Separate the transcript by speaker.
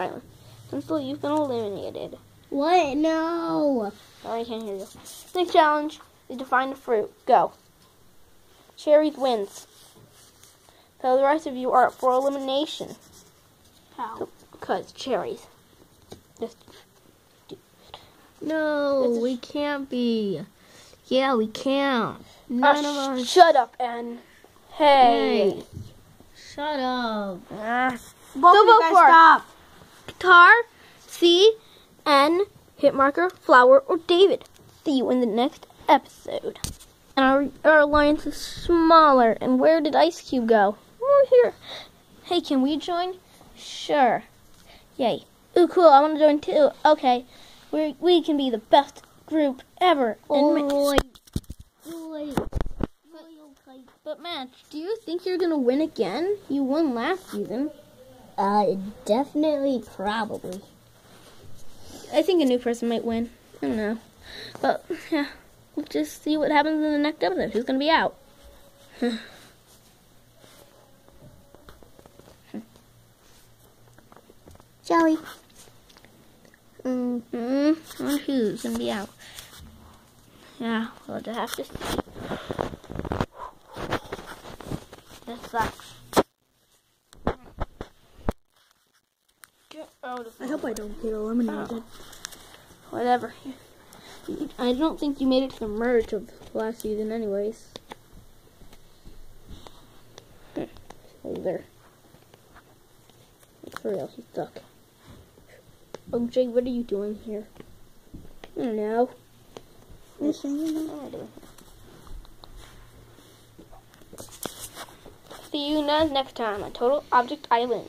Speaker 1: Island. Until you've been eliminated.
Speaker 2: What? No.
Speaker 1: Oh, I can't hear you. Next challenge is to find a fruit. Go. Cherries wins. So the rest of you are up for elimination.
Speaker 2: How?
Speaker 1: Because cherries. Just
Speaker 2: No, we can't be. Yeah, we can't.
Speaker 1: Ah,
Speaker 2: None of
Speaker 1: sh-
Speaker 2: us.
Speaker 1: Shut up, and hey.
Speaker 2: Hey. Shut up.
Speaker 1: Ah.
Speaker 2: Both
Speaker 1: Go
Speaker 2: of you
Speaker 1: vote
Speaker 2: guys
Speaker 1: for it.
Speaker 2: stop.
Speaker 1: Guitar, C, N, hit marker, flower, or David. See you in the next episode. And our, our alliance is smaller. And where did Ice Cube go? Oh, here. Hey, can we join? Sure. Yay. Ooh, cool. I want to join too. Okay. We we can be the best group ever. Ma-
Speaker 2: Oi. Oi.
Speaker 1: but Matt, do you think you're gonna win again? You won last season.
Speaker 2: Uh, definitely, probably.
Speaker 1: I think a new person might win. I don't know. But, yeah. We'll just see what happens in the next episode. Who's going to be out?
Speaker 2: Jelly.
Speaker 1: Mm-hmm. Who's going to be out? Yeah, we'll just have to see. This sucks. Of
Speaker 2: I hope I don't get eliminated.
Speaker 1: Oh, whatever. I don't think you made it to the merge of last season, anyways. Oh, there. For real, he's stuck. Oh, Jay, what are you doing here? I don't know. What am I doing? See you guys next time on Total Object Island.